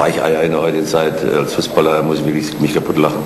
Weicheier in der heutigen Zeit. Äh, als Fußballer muss ich mich kaputt lachen.